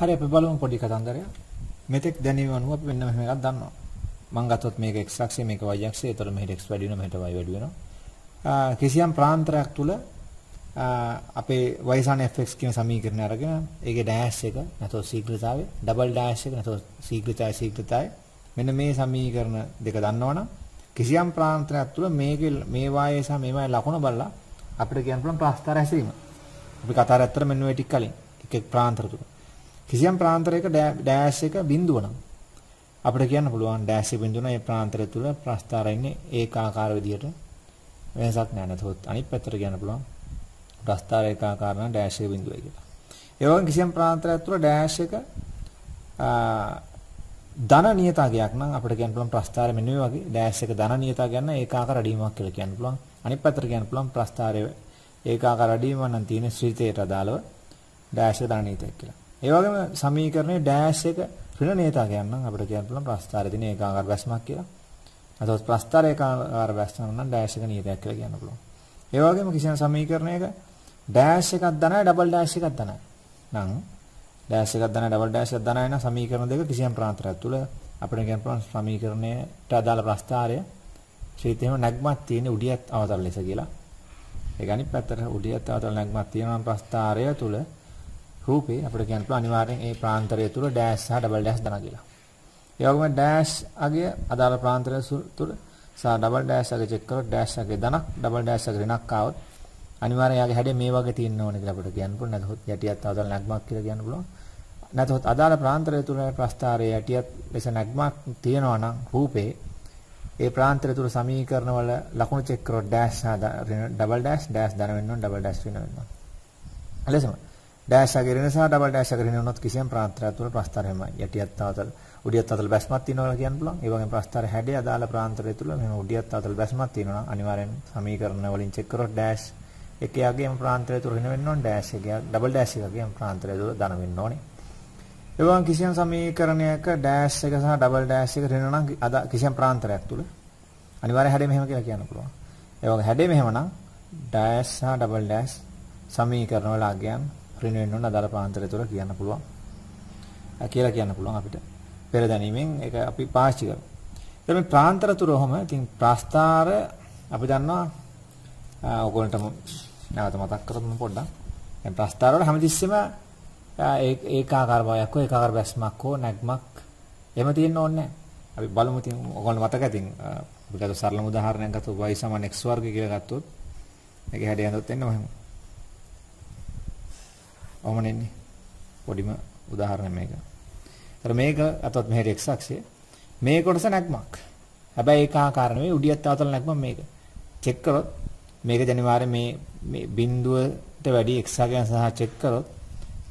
හරි අපි බලමු පොඩි කතන්දරයක්. මෙතෙක් දැනීම අනුව අපි මෙන්න මෙහෙම එකක් දන්නවා. මම ගත්තොත් මේක x අක්ෂය මේක y අක්ෂය. ඒතකොට මෙහෙට x වැඩි වෙනවා මෙහෙට y වැඩි වෙනවා. කිසියම් ප්‍රාන්තරයක් තුල අපේ y සාන fx කියන සමීකරණය අරගෙන ඒකේ ඩෑෂ් එක නැතොත් ශීඝ්‍රතාවය ඩබල් ඩෑෂ් එක නැතොත් ශීඝ්‍රතාවය ශීඝ්‍රතාවය මෙන්න මේ සමීකරණ දෙක දන්නවනම් කිසියම් ප්‍රාන්තරයක් තුල මේකේ මේ වායේ සහ මේ වායේ ලකුණ බලලා අපිට කියන්න පුළුවන් ප්‍රස්ථාර හැසීම. අපි කතා කරලා අතර මෙන්න ඔය ටික කලින් එක එක් ප්‍රාන්තර තුල. කිසියම් ප්‍රාන්තරයක ඩෑෂ් එක බිඳුව නම් අපිට කියන්න පුළුවන් ඩෑෂ් එක බිඳුව නම් ඒ ප්‍රාන්තරය තුල ප්‍රස්ථාරය ඉන්නේ ඒකාකාර විදියට වෙනසක් නැහැ නේද? අනිත් පැත්තට කියන්න පුළුවන් ප්‍රස්ථාර ඒකාකාර නම් ඩෑෂ් එක බිඳුවයි කියලා. ඒ වගේම කිසියම් ප්‍රාන්තරයක් තුල ඩෑෂ් එක ධන නියතාවයක් නම් අපිට කියන්න පුළුවන් ප්‍රස්ථාරය මෙන්න මේ වගේ ඩෑෂ් එක ධන නියතාවයක් නම් ඒකාකාර අඩීමක් කියලා කියන්න පුළුවන්. අනිත් පැත්තට කියන්න පුළුවන් ප්‍රස්ථාරය ඒකාකාර අඩීම නම් තියෙන ශ්‍රීතේට අදාළව ඩෑෂ් එක ධන නියතයක් කියලා. ඒ වගේම සමීකරණයේ ඩෑෂ් එක ඍණ නියතාවයක් නම් අපිට කියන්න පුළුවන් ප්‍රස්ථාරය දින ඒකාකාර බැස්මක් කියලා. අතොත් ප්‍රස්ථාර ඒකාකාර බැස්ම නම් ඩෑෂ් එක නියතයක් කියලා කියන්න පුළුවන්. ඒ වගේම කිසියම් සමීකරණයක ඩෑෂ් එකක් ධනයි ඩබල් ඩෑෂ් එකක් ධනයි. නම් ඩෑෂ් එකක් ධනයි ඩබල් ඩෑෂ් එකක් ධනයි නම් සමීකරණ දෙක කිසියම් ප්‍රාන්තරයක් තුල අපිට කියන්න පුළුවන් සමීකරණයට අදාළ ප්‍රස්ථාරය ශීතේම නැග්මක් තියෙන උඩියත් අවතල ලෙස කියලා. ඒක අනිත් පැත්තට උඩියත් අවතල නැග්මක් තියෙනවා ප්‍රස්ථාරය තුල රූපේ අපිට කියන්න පුළුවන් අනිවාර්යෙන් ඒ ප්‍රාන්තරය තුල ඩෑෂ් සහ ඩබල් ඩෑෂ් ධන කියලා. ඒ වගේම ඩෑෂ් අගය අදාළ ප්‍රාන්තරය තුල සහ ඩබල් ඩෑෂ් අගය චෙක් කරොත් ඩෑෂ් අගය ධනක් ඩබල් ඩෑෂ් අගය ඍණක් ආවොත් අනිවාර්යෙන් යාගේ හැඩය මේ වගේ තියෙන්න ඕනේ කියලා අපිට කියන්න පුළුවන්. නැත්නම් යටියත් අවතල නැග්මක් කියලා කියන්න පුළුවන්. නැත්නම් අදාළ ප්‍රාන්තරය තුල ප්‍රස්ථාරයේ යටියත් ලෙස නැග්මක් තියෙනවා නම් රූපේ ඒ ප්‍රාන්තරය තුල සමීකරණ වල ලකුණු චෙක් කරොත් ඩෑෂ් සහ ඩබල් ඩෑෂ් ඩෑෂ් ධන වෙන්න ඕන ඩබල් ඩෑෂ් වෙන වෙන්න ඕන. එලෙසම ඩෑෂ් අග ඍණ සහ ඩබල් ඩෑෂ් අග ඍණ වුණොත් කිසියම් ප්‍රාන්තරයක් තුල ප්‍රස්ථාරයමයි. යටියත් අවතල උඩියත් අවතල බැස්මක් තියෙනවා කියන්න පුළුවන්. ඒ වගේම ප්‍රස්ථාර හැඩය අදාළ ප්‍රාන්තරය තුල මෙහෙම උඩියත් අවතල බැස්මක් තියෙනවා නම් අනිවාර්යෙන් සමීකරණ වලින් චෙක් කරොත් ඩෑෂ් එකයගේම ප්‍රාන්තරය තුල ඍණ වෙන්න ඕන ඩෑෂ් එකක් ඩබල් ඩෑෂ් එකගේම ප්‍රාන්තරය තුල ධන වෙන්න ඕනේ. ඒ වගේම කිසියම් සමීකරණයක ඩෑෂ් එක සහ ඩබල් ඩෑෂ් එක ඍණ නම් අද කිසියම් ප්‍රාන්තරයක් තුල අනිවාර්ය හැඩය මෙහෙම කියලා කියන්න පුළුවන්. ඒ වගේ හැඩය මෙහෙම නම් ඩෑෂ් සහ ඩබල් ඩෑෂ් සමීකරණ වල අගයන් ඍණ වෙන්න ඕන අදාළ ප්‍රාන්තරය තුල කියන්න පුළුවන්. කියලා කියන්න පුළුවන් අපිට. පෙර දැනීමෙන් ඒක අපි පාවිච්චි කරමු. එතකොට මේ ප්‍රාන්තර තුර ඔහම ඉතින් ප්‍රස්ථාර අපි දන්නවා ඔයගොල්ලන්ට නැවත මතක් කරමු පොඩ්ඩක්. දැන් ප්‍රස්ථාර වල හැමතිස්සෙම ඒකාකාර භාවයක් හෝ ඒකාකාර බැස්මක් හෝ නැග්මක් එහෙම තියෙන්න ඕනේ නැහැ. අපි බලමු ඉතින් ඔයගොල්ලෝ මතක ඇතින් අපි ගත්ත සරලම උදාහරණයක් ගත්තොත් y සමාන x වර්ග කියලා ගත්තොත් මේකේ හැඩය හඳුත් එන්න ඔහෙම. ඔහම නෙන්නේ. පොඩිම උදාහරණයක් මේක. ඒතර මේක අතවත් මෙහෙට x අක්ෂය. මේ කොටස නැග්මක්. හැබැයි ඒකාකාර නෙවෙයි උඩියත් අවතල නැග්මක් මේක. චෙක් කරොත් මේක අනිවාර්යෙන් මේ මේ බිඳුවට වැඩි x අගයන් සහ චෙක් කරොත්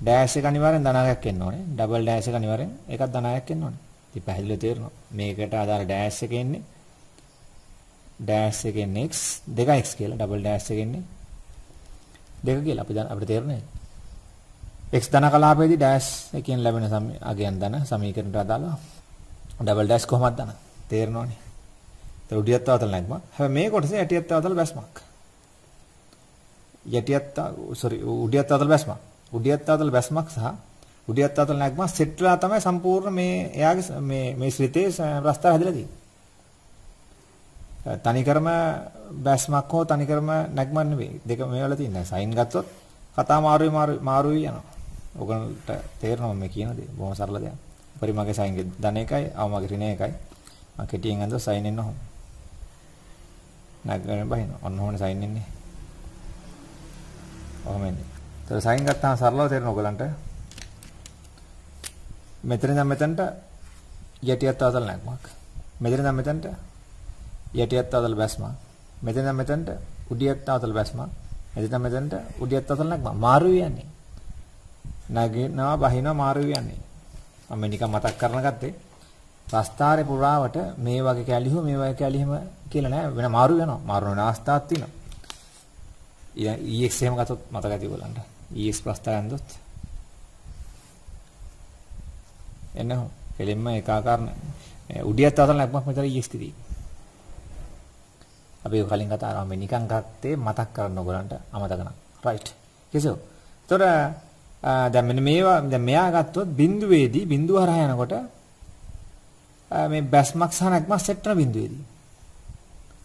ඩෑෂ් එක අනිවාර්යෙන් ධනාගයක් එන්න ඕනේ. ඩබල් ඩෑෂ් එක අනිවාර්යෙන් එකක් ධනාගයක් එන්න ඕනේ. ඉතින් පැහැදිලිව තේරෙනවා. මේකට අදාළ ඩෑෂ් එක එන්නේ ඩෑෂ් එකෙන් x 2x කියලා ඩබල් ඩෑෂ් එකෙන් දෙක කියලා අපි අපිට තේරෙන්නේ. X ධන කලාපයේදී ඩෑෂ් එකෙන් ලැබෙන අගයන් ධන සමීකරණයට අදාළව ඩබල් ඩෑෂ් කොහොමද ධන? තේරෙනවනේ. ඒක උඩියත් අවතල නැග්ම. හැබැයි මේ කොටසේ යටියත් අවතල බැස්මක්. යටියත් සෝරි උඩියත් අවතල බැස්මක්. උඩියත් අවතල බැස්මක් සහ උඩියත් අවතල නැග්ම සෙට් වෙලා තමයි සම්පූර්ණ මේ එයාගේ මේ මේ ශ්‍රිතේ ප්‍රස්තාව හැදලා තියෙන්නේ. තනිකරම බැස්මක් හෝ තනිකරම නැග්මක් නෙවෙයි. දෙක මේවල තියෙනවා. සයින් ගත්තොත් කතා මාරුයි මාරුයි මාරුයි යනවා. ඔයගොල්ලන්ට තේරෙනවා මේ කියන දේ. බොහොම සරල දෙයක්. පරිමගේ සයින්ගේ ධන එකයි, අවමගේ ඍණ එකයි. මම කෙටියෙන් අඳ සයින් එන්න ඔහොම. නැගගෙන බහින. ඔන්න ඕනේ සයින් එන්නේ. ඔහොම එන්නේ. ඒතර සයින් ගත්තාම සරලව තේරෙනවා ඔයගලන්ට. මෙතන ඉඳන් මෙතනට යටියත් අවතල නැග්මක්. මෙතන ඉඳන් මෙතනට යටියත් අවතල බැස්ම. මෙතන ඉඳන් මෙතනට උඩියත් අවතල බැස්ම. මෙතන මෙතනට උඩියත් අවතල නැග්ම. මාරු යන්නේ. නැගිනවා බහිනවා මාරු යන්නේ. මම නිකන් මතක් කරන ගත්තේ රස්තාරේ පුරාවට මේ වගේ කැලි හෝ මේ වගේ කැලි හිම කියලා නෑ වෙන මාරු වෙනවා. මාරු වෙන අවස්ථාවක් තියෙනවා. EX එහෙම ගත්තොත් මතක ඇති ඔයගලන්ට. EX ප්‍රස්තාරය ඇඳොත් එන්න කෙලින්ම ඒකාකාර උඩියත් අවතල නැග්මක් මෙතන EX තියදී. අපි කලින් කතා කරා මේ නිකන් ගත්තේ මතක් කරන්න ඔයගලන්ට අමතක නම්. රයිට්. කෙසෝ. ඒතොර දැන් මෙන්න මේවා දැන් මෙයා ගත්තොත් බිඳුවේදී බිඳුව හරහා යනකොට මේ බැස්මක් සහ නැග්මක් සෙට් වෙන බිඳුවේදී.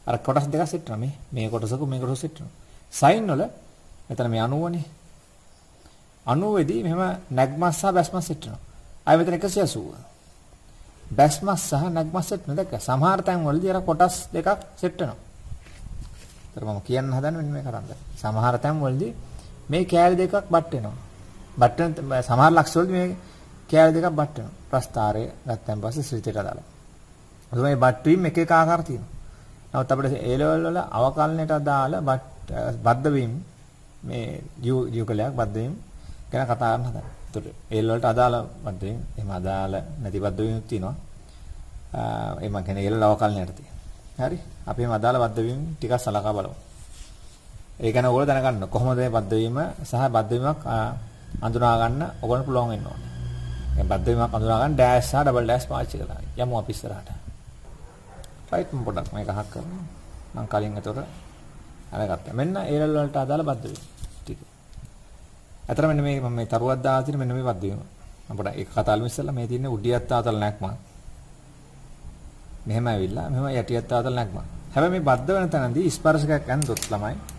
අර කොටස් දෙකක් සෙට් වෙනවා. මේ මේ කොටසක මේ කොටස සෙට් වෙනවා. සයින් වල මෙතන මේ 90නේ 90 දී මෙහෙම නැග්මක් සහ බැස්මක් සෙට් වෙනවා. ආයෙ මෙතන 180 බැස්මක් සහ නැග්මක් සෙට් වෙන දෙක සමහර තැන් වලදී අර කොටස් දෙකක් සෙට් වෙනවා. ඒතර මම කියන්න හදන්නේ මෙන්න මේ කරන්ද. සමහර තැන් වලදී මේ කෑලි දෙකක් බට් වෙනවා. බට් වෙන සමහර ලක්ෂ වලදී මේ කෑලි දෙකක් බට් වෙනවා ප්‍රස්තාරය ගත්තන් පස්සේ ශ්‍රිතයට දාලා ඒක මේ බට් වීම එක එක ආකාර තියෙනවා නමුත් අපිට ඒ ලෙවල් වල අවකලනයට අදාළ බද්ධ වීම මේ යුගලයක් බද්ධ වීම ගැන කතා කරන්න හදනවා. ඒතර ඒ වලට අදාළ බද්ධ වීම එහෙම අදාළ නැති බද්ධ වීමක් තියෙනවා. ඒ මම කියන්නේ ඒ වල අවකලනයට තියෙන. හරි. අපි මේ අදාළ බද්ධ වීම ටිකක් සලකා බලමු. ඒ ගැන ඕගොල්ලෝ දැනගන්න කොහොමද මේ බද්ධ වීම සහ බද්ධ වීමක් අඳුනා ගන්න ඕගොල්ලෝ පුළුවන් වෙන්න ඕනේ. මේ බද්ධ වීමක් අඳුනා ගන්න ඩෑෂ් සහ ඩබල් ඩෑෂ් පාවිච්චි කරලා යමු අපි ඉස්සරහට. රයිට් මම පොඩ්ඩක් මේක අහක් කරනවා. මම කලින් ඒතොර අරගත්තා. මෙන්න ඒරල් වලට අදාළ බද්ධ වීම. ටික. අතර මෙන්න මේ මම මේ තරුවක් දාලා තියෙන මෙන්න මේ බද්ධ වීම. මම පොඩ්ඩක් ඒක කතා කරමු ඉස්සෙල්ලා මේ තියෙන්නේ උඩියත් ආතල නැක්ම. මෙහෙම ඇවිල්ලා මෙහෙම යටියත් ආතල නැක්ම. හැබැයි මේ බද්ධ වෙන තැනදී ස්පර්ශකයක් ඇන්දොත් ළමයි.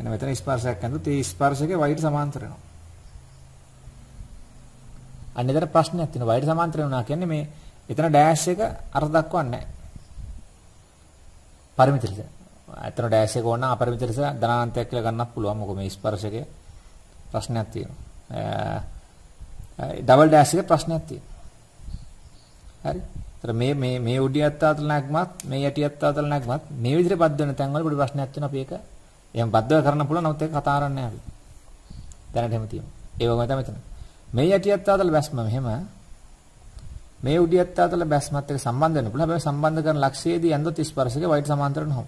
එන මෙතන ස්පර්ශයක් ඇන්දොත් ඒ ස්පර්ශකේ වයිට සමාන්තර වෙනවා. අන්නේතර ප්‍රශ්නයක් තියෙනවා. වයිට සමාන්තර වෙනවා කියන්නේ මේ එතන ඩෑෂ් එක අර දක්වන්නේ නැහැ. පරිමිත ලෙස. එතන ඩෑෂ් එක ඕන අපරිමිත ලෙස ධනාන්තයක් කියලා ගන්නත් පුළුවන්. මොකද මේ ස්පර්ශකයේ ප්‍රශ්නයක් තියෙනවා. ඩබල් ඩෑෂ් එකේ ප්‍රශ්නයක් තියෙනවා. හරි. ඒතර මේ මේ මේ උඩියත් ආතල නැග්මත් මේ යටියත් ආතල නැග්මත් මේ විදිහට බද්ධ වෙන තැන් වල පොඩි ප්‍රශ්නයක් තියෙනවා අපි ඒක එහෙම බද්ධව කරන්න පුළුවන් නමුත් ඒක කතා කරන්නේ නැහැ අපි. දැනට එහෙම තියෙනවා. ඒ වගේම තමයි මෙතන. මේ යටියත් ආතල බැස්ම මෙහෙම මේ උඩියත් අතල බැස්මත් එක්ක සම්බන්ධ වෙන්න පුළුවන්. හැබැයි සම්බන්ධ කරන ලක්ෂයේදී ඇඳොත් ස්පර්ශකේ වයිට් සමාන්තර වෙනවා.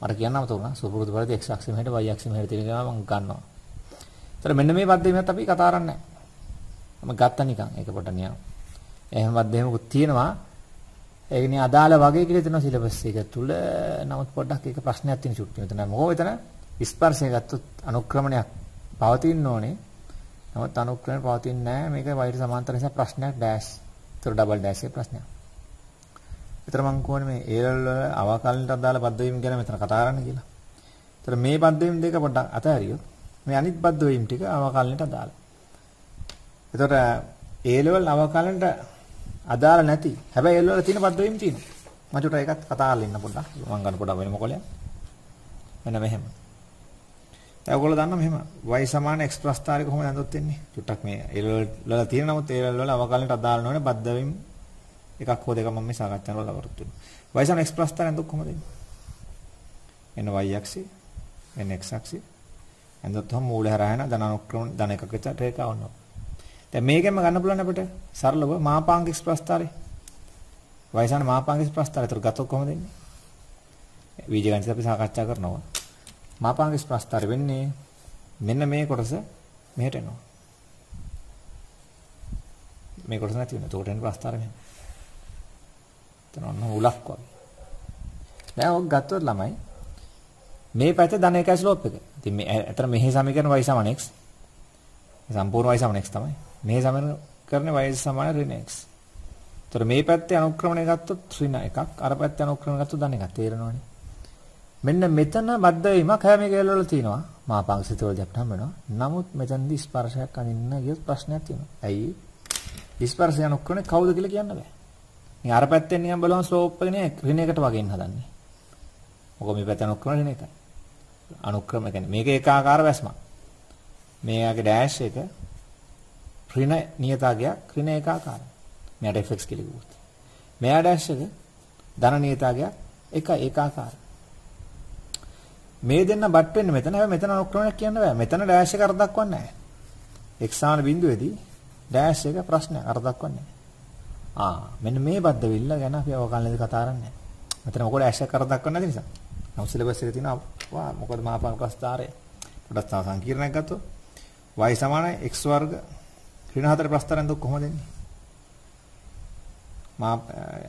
මට කියන්නම තෝරනවා. සුපුරුදු පරිදි x අක්ෂය මෙහෙට y අක්ෂය මෙහෙට තියෙන ගමන් මම ගන්නවා. ඒතර මෙන්න මේ පද්ධතියත් අපි කතා කරන්නේ නැහැ. මම ගත්තා නිකන්. ඒක පොඩ්ඩක් නියම. එහෙම පද්ධතියකුත් තියෙනවා. ඒක නේ අදාළ වගේ කියලා තියෙනවා සිලබස් එක තුල. නමුත් පොඩ්ඩක් ඒක ප්‍රශ්නයක් තියෙන චුට්ටි මෙතන. මොකෝ එතන ස්පර්ශය ගත්තොත් අනුක්‍රමණයක් පවතින්න ඕනේ. නමුත් අනුක්‍රමණය පවතින්නේ නැහැ. මේක වයිට් සමාන්තර නිසා ප්‍රශ්නයක් ඩෑෂ් ඒතර ඩබල් ඩෑෂ් එකේ ප්‍රශ්නයක්. ඒතර මම කියවනේ මේ ඒරල් වල අවකලනට අදාළ බද්ධ වීම ගැන මෙතන කතා කරන්න කියලා. ඒතර මේ බද්ධ වීම දෙක පොඩ්ඩක් අතහැරියොත් මේ අනිත් බද්ධ වීම ටික අවකලනට අදාළ. ඒතර ඒ ලෙවල් අවකලනට අදාළ නැති. හැබැයි ඒ වල තියෙන බද්ධ වීම තියෙනවා. මම චුට්ටක් ඒකත් කතා කරලා ඉන්න පොඩ්ඩක්. මම ගන්න පොඩ්ඩක් වෙන මොකලයක්. මෙන්න මෙහෙම. දැන් ඔයගොල්ලෝ දන්නා මෙහෙම y සමාන x ප්‍රස්ථාරය කොහොමද හඳුත් වෙන්නේ? චුට්ටක් මේ එල් වල තියෙන නමුත් ඒ වල අවකලනට අදාළ නොවන බද්ධ වීම එකක් හෝ දෙකක් මම මේ සාකච්ඡා කරලා ලබරතු වෙනවා. y සමාන x ප්‍රස්ථාරය හඳුත් කොහොමද එන්නේ? එන්න y අක්ෂය, එන්න x අක්ෂය. හඳුත් තම මූල හරහාන ධන අනුක්‍රම ධන එකක විතර රේඛාව වුණා. දැන් මේකෙන්ම ගන්න පුළුවන් අපිට සරලව මාපාංග x ප්‍රස්ථාරය. y සමාන මාපාංග x ප්‍රස්ථාරය. ඒතර ගතොත් කොහොමද එන්නේ? වීජගණිත අපි සාකච්ඡා කරනවා. මාපාංග ස්පස්තර වෙන්නේ මෙන්න මේ කොටස මෙහෙට එනවා. මේ කොටස නැති වෙනවා. ඒකට එන්නේ ප්‍රස්තර මෙහෙම. එතන ඔන්න උලක් වගේ. දැන් ඔක් ගත්තොත් ළමයි මේ පැත්තේ ධන එකයි ස්ලෝප් එක. ඉතින් මේ අතර මෙහි සමීකරණ y සමාන x. සම්පූර්ණ y සමාන x තමයි. මෙහි සමීකරණ y සමාන ඍණ x. ඒතර මේ පැත්තේ අනුක්‍රමණය ගත්තොත් ඍණ එකක් අර පැත්තේ අනුක්‍රමණය ගත්තොත් ධන එකක් තේරෙනවනේ. මෙන්න මෙතන බද්ධ වීමක් හැම කේල් වල තියෙනවා. මාපාංග සිතවලදී අපිට හම් වෙනවා. නමුත් මෙතනදී ස්පර්ශයක් අනින්න ගියොත් ප්‍රශ්නයක් තියෙනවා. ඇයි? ස්පර්ශය අනුක්‍රමනේ කවුද කියලා කියන්න බෑ. මේ අර පැත්තෙන් නිකන් බලවම ස්ලෝප් එකනේ ඍණයකට වගේ ඉන්න හදන්නේ. මොකද මේ පැත්ත අනුක්‍රම ඍණ එකයි. අනුක්‍රම කියන්නේ මේක ඒකාකාර වැස්මක්. මේකගේ ඩෑෂ් එක ඍණ නියතාගයක් ඍණ ඒකාකාරයි. මෙයාට fx කියලා කිව්වොත්. මෙයා ඩෑෂ් එක ධන නියතාගයක් එක ඒකාකාරයි. මේ දෙන්න බට් වෙන්නේ මෙතන. හැබැයි මෙතන අනුක්‍රමයක් කියන්න බෑ. මෙතන ඩෑෂ් එක අර දක්වන්නේ නැහැ. x සමාන බිඳුවේදී ඩෑෂ් එක ප්‍රශ්නයක් අර දක්වන්නේ නැහැ. ආ මෙන්න මේ බද්දවිල්ල ගැන අපි අවකලනේදී කතා කරන්නේ. මෙතන මොකද ඩෑෂ් එක අර දක්වන්නේ නැති නිසා. නමුත් සිලබස් එකේ තියෙනවා වා මොකද මාපාංග ප්‍රස්ථාරය. පොඩක් තව සංකීර්ණයක් ගත්තොත් y සමානයි x වර්ග ඍණ 4 ප්‍රස්ථාරයෙන් දුක් කොහොමද එන්නේ? මා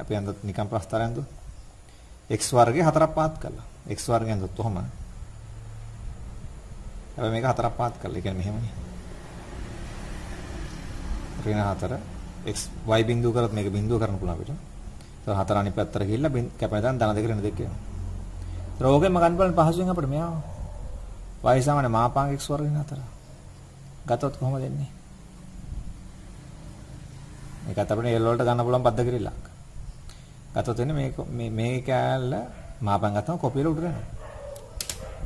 අපි අන්දත් නිකන් ප්‍රස්ථාරයෙන් දුක් x වර්ගේ 4ක් පාත් කළා. x වර්ගයෙන් දුක් කොහොමද? හැබැයි මේක හතරක් පාත් කරලා. ඒ කියන්නේ මෙහෙමනේ. ඍණ 4 x y බිඳුව කරත් මේක බිඳුව කරන්න පුළුවන් අපිට. ඒක හතර අනිත් පැත්තට ගිහිල්ලා කැපෙන තැන ධන දෙක ඍණ දෙක වෙනවා. ඒත් ඕකෙම ගන්න බලන්න පහසුවෙන් අපිට මෙයා y සමාන මාපාංග x වර්ග ඍණ 4. ගතොත් කොහොමද එන්නේ? මේකත් අපිට L වලට ගන්න පුළුවන් බද්ධ කිරිල්ලක්. ගතොත් එන්නේ මේක මේ මේ කෑල්ල මාපන් ගත්තම කොපියල උඩට යනවා.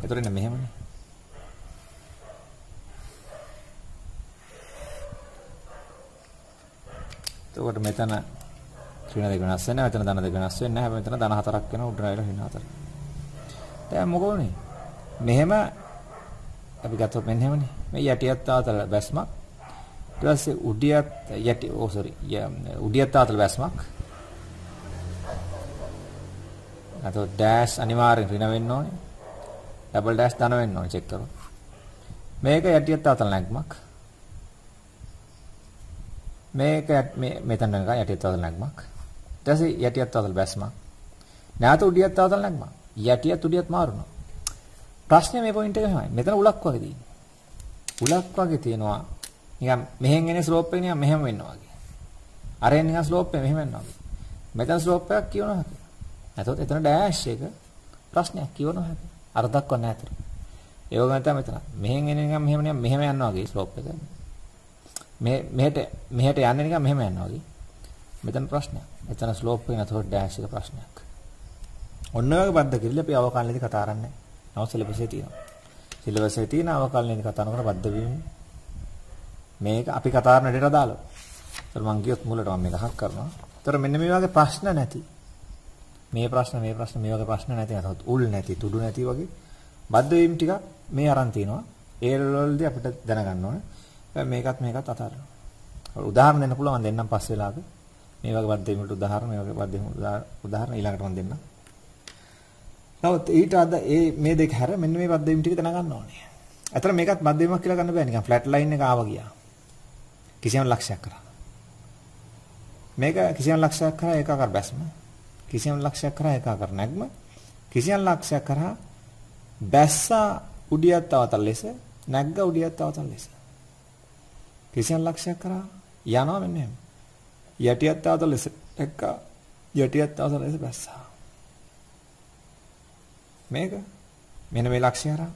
ඒතර එන්නේ මෙහෙමනේ. එතකොට මෙතන ඍණ දෙක වෙනස් වෙනවා. මෙතන ධන දෙක වෙනස් වෙන්නේ නැහැ. මෙතන ධන හතරක් වෙනවා. උඩ රැයිල ඍණ හතර. දැන් මොකෝනේ? මෙහෙම අපි ගත්තොත් මෙන්න එහෙමනේ. මේ යටියත් ආතල බැස්මක්. ඊට පස්සේ උඩියත් යටි ඕ සෝරි. උඩියත් ආතල බැස්මක්. අතෝ ඩෑෂ් අනිවාර්යෙන් ඍණ වෙන්න ඕනේ. ඩබල් ඩෑෂ් ධන වෙන්න ඕනේ චෙක් කරමු. මේක යටියත් ආතල නැග්මක්. මේක මේ මෙතන නිකන් යටියත් ආතල නැග්මක්. ඊට පස්සේ යටියත් ආතල බැස්මක්. නැවත උඩියත් ආතල නැග්මක්. යටියත් උඩියත් මාරුනවා. ප්‍රශ්නේ මේ පොයින්ට් එක තමයි. මෙතන උලක් වගේ තියෙනවා. උලක් වගේ තියෙනවා. නිකන් මෙහෙන් එන ස්ලෝප් එක නිකන් මෙහෙම වෙනවා වගේ. අරෙන් නිකන් ස්ලෝප් එක මෙහෙම වෙනවා වගේ. මෙතන ස්ලෝප් එකක් කියනවා. නැතොත් එතන ඩෑෂ් එක ප්‍රශ්නයක් කියවනවා හැබැයි. අර්ධක් වන්න ඇතර. ඒ වගේ නැත්නම් මෙතන මෙහෙන් එන නිකන් මෙහෙම නිකන් මෙහෙම යනවා වගේ ස්ලෝප් එක. මේ මෙහෙට මෙහෙට යන්නේ නිකන් මෙහෙම යනවා වගේ. මෙතන ප්‍රශ්නයක්. එතන ස්ලෝප් එක නැතොත් ඩෑෂ් එක ප්‍රශ්නයක්. ඔන්න ඔය බද්ද කිරිල්ල අපි අවකාලනයේදී කතා කරන්නේ. නව සිලබස් එකේ තියෙනවා. සිලබස් එකේ තියෙන අවකාලනයේදී කතා කරන බද්ද වීම මේක අපි කතා කරන දෙයට දාලා. ඒතර මං ගියොත් මුලට මම මේක හක් කරනවා. ඒතර මෙන්න මේ වගේ ප්‍රශ්න නැති. මේ ප්‍රශ්න මේ ප්‍රශ්න මේ වගේ ප්‍රශ්න නැති නැතත් උල් නැති තුඩු නැති වගේ බද්ධ වීම ටිකක් මේ අරන් තිනවා. ඒ වලදී අපිට දැනගන්න ඕනේ. මේකත් මේකත් අතාරිනවා. උදාහරණ දෙන්න පුළුවන් මම දෙන්නම් පස් වෙලාවක. මේ වගේ බද්ධ වීමට උදාහරණ මේ වගේ බද්ධ වීම උදාහරණ ඊළඟට මම දෙන්නම්. නමුත් ඊට අද ඒ මේ දෙක හැර මෙන්න මේ බද්ධ වීම ටික දැනගන්න ඕනේ. අතන මේකත් බද්ධ වීමක් කියලා ගන්න බෑ නිකන් ෆ්ලැට් ලයින් එක ආවා ගියා. කිසියම් ලක්ෂයක් කරා. මේක කිසියම් ලක්ෂයක් කරා ඒකාකාර බැස්ම. කිසියම් ලක්ෂයක් කරා ඒකාකාර නැග්ම. කිසියම් ලක්ෂයක් කරා බැස්සා උඩියත් අවතල් ලෙස නැග්ග උඩියත් අවතල් ලෙස. කිසියම් ලක්ෂයක් කරා යනවා මෙන්න එහෙම. යටියත් අවතල් ලෙස එක්ක යටියත් අවතල් ලෙස බැස්සා. මේක මෙන්න මේ ලක්ෂය හරහා